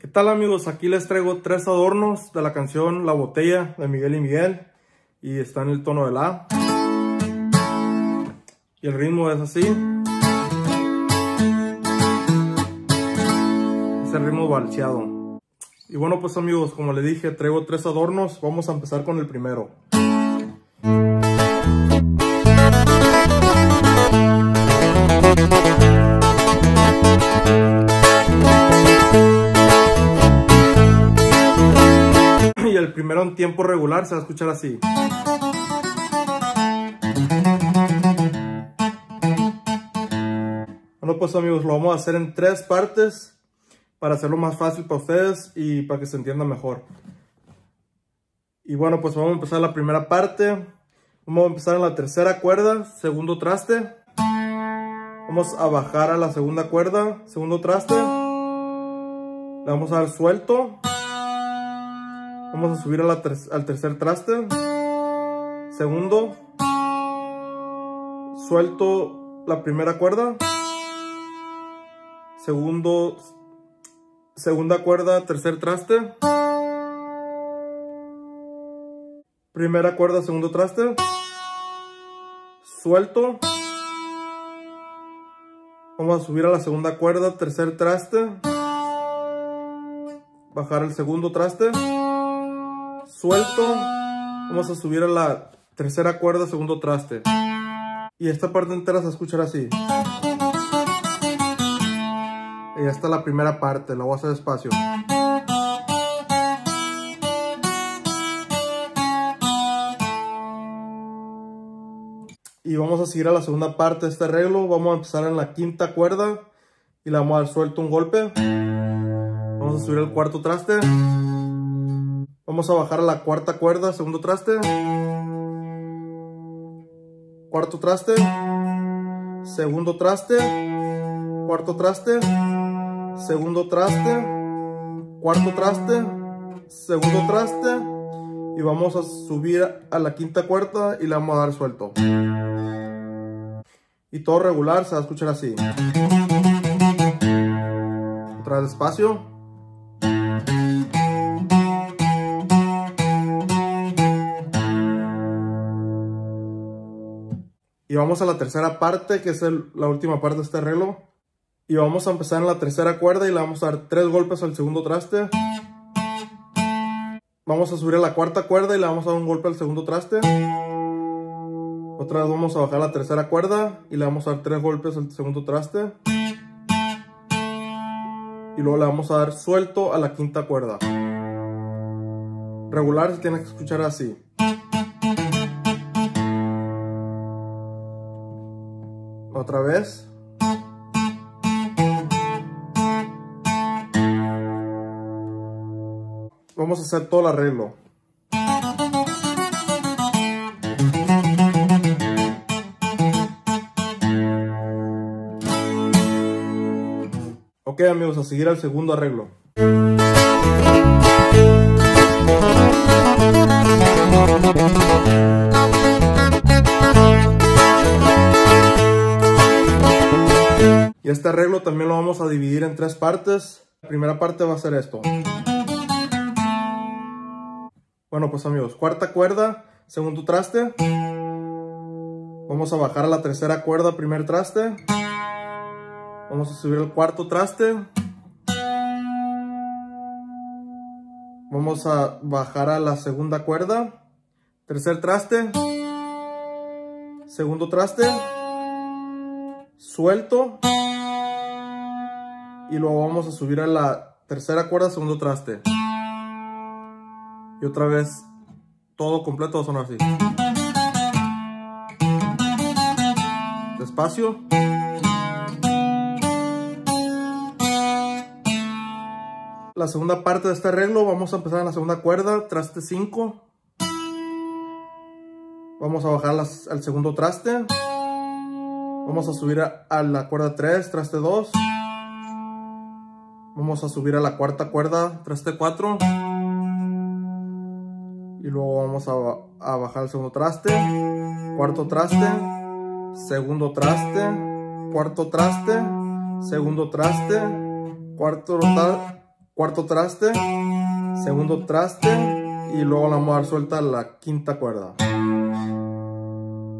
¿Qué tal amigos? Aquí les traigo tres adornos de la canción La Botella de Miguel y Miguel y está en el tono de La. Y el ritmo es así. Es el ritmo balseado. Y bueno pues amigos, como les dije, traigo tres adornos. Vamos a empezar con el primero. Primero en tiempo regular se va a escuchar así. Bueno pues amigos, lo vamos a hacer en tres partes para hacerlo más fácil para ustedes y para que se entienda mejor. Y bueno, pues vamos a empezar la primera parte. Vamos a empezar en la tercera cuerda, segundo traste. Vamos a bajar a la segunda cuerda, segundo traste. Le vamos a dar suelto. Vamos a subir al tercer traste. Segundo. Suelto la primera cuerda. Segundo. Segunda cuerda, tercer traste. Primera cuerda, segundo traste. Suelto. Vamos a subir a la segunda cuerda, tercer traste. Bajar el segundo traste. Suelto. Vamos a subir a la tercera cuerda, segundo traste. Y esta parte entera se escuchará así. Y esta es la primera parte, la voy a hacer despacio. Y vamos a seguir a la segunda parte de este arreglo. Vamos a empezar en la quinta cuerda y le vamos a dar suelto un golpe. Vamos a subir el cuarto traste. Vamos a bajar a la cuarta cuerda, segundo traste. Cuarto traste. Segundo traste. Cuarto traste. Segundo traste. Cuarto traste. Segundo traste. Y vamos a subir a la quinta cuerda y le vamos a dar suelto. Y todo regular se va a escuchar así. Otra vez despacio. Y vamos a la tercera parte, que es la última parte de este arreglo. Y vamos a empezar en la tercera cuerda y le vamos a dar tres golpes al segundo traste. Vamos a subir a la cuarta cuerda y le vamos a dar un golpe al segundo traste. Otra vez vamos a bajar la tercera cuerda y le vamos a dar tres golpes al segundo traste. Y luego le vamos a dar suelto a la quinta cuerda. Regular se tiene que escuchar así. Otra vez. Vamos a hacer todo el arreglo. Ok amigos, a seguir al segundo arreglo. Vamos a dividir en tres partes. La primera parte va a ser esto. Bueno, pues amigos, cuarta cuerda, segundo traste. Vamos a bajar a la tercera cuerda, primer traste. Vamos a subir el cuarto traste. Vamos a bajar a la segunda cuerda. Tercer traste. Segundo traste. Suelto. Y luego vamos a subir a la tercera cuerda, segundo traste. Y otra vez, todo completo va a sonar así. Despacio. La segunda parte de este arreglo, vamos a empezar en la segunda cuerda, traste 5. Vamos a bajar al segundo traste. Vamos a subir a, a la cuerda 3, traste 2. Vamos a subir a la cuarta cuerda, traste 4 y luego vamos a, bajar el segundo traste, cuarto traste, segundo traste, cuarto traste, segundo traste, cuarto, cuarto traste, segundo traste y luego le vamos a dar suelta a la quinta cuerda.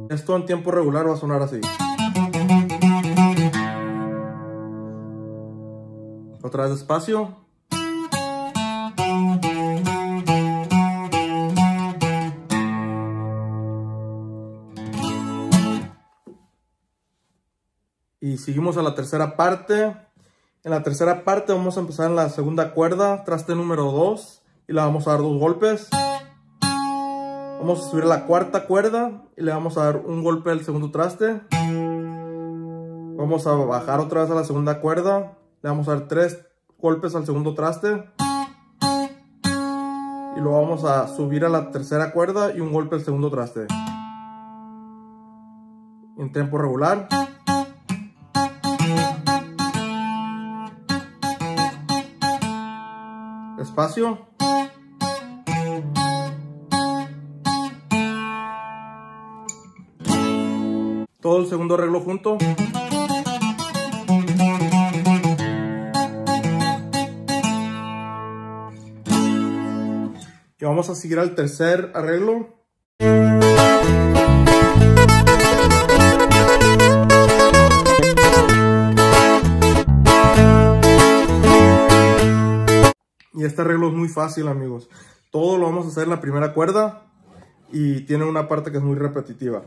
Esto en tiempo regular va a sonar así. Otra vez despacio. Y seguimos a la tercera parte. En la tercera parte vamos a empezar en la segunda cuerda, traste número 2. Y le vamos a dar dos golpes. Vamos a subir a la cuarta cuerda y le vamos a dar un golpe al segundo traste. Vamos a bajar otra vez a la segunda cuerda. Le vamos a dar tres golpes al segundo traste. Y luego vamos a subir a la tercera cuerda y un golpe al segundo traste. En tiempo regular. Espacio. Todo el segundo arreglo junto. Vamos a seguir al tercer arreglo. Y este arreglo es muy fácil, amigos. Todo lo vamos a hacer en la primera cuerda y tiene una parte que es muy repetitiva.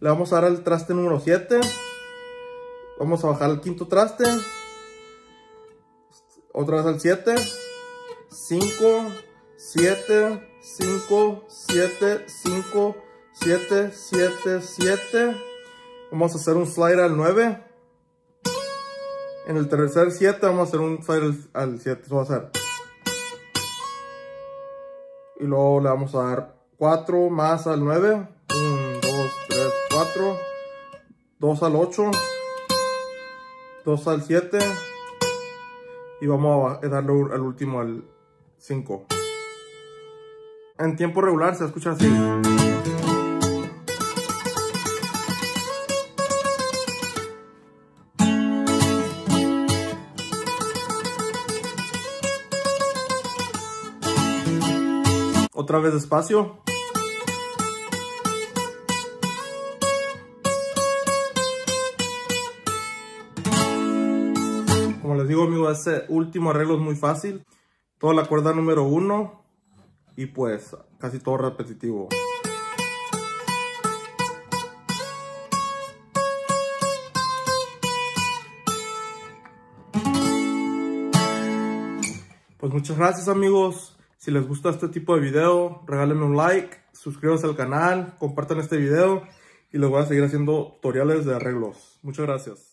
Le vamos a dar al traste número 7. Vamos a bajar al quinto traste. Otra vez al 7. 5, 7, 5, 7, 5, 7, 7, 7. Vamos a hacer un slide al 9. En el tercer 7 vamos a hacer un slide al 7. Eso va a ser. Y luego le vamos a dar 4 más al 9. 1, 2, 3, 4. 2 al 8. 2 al 7. Y vamos a darle al último al 5. En tiempo regular se escucha así. Otra vez despacio. Como les digo amigos, este último arreglo es muy fácil. Toda la cuerda número 1 y pues casi todo repetitivo. Pues muchas gracias amigos. Si les gusta este tipo de video, regálenme un like, suscríbanse al canal, compartan este video y les voy a seguir haciendo tutoriales de arreglos. Muchas gracias.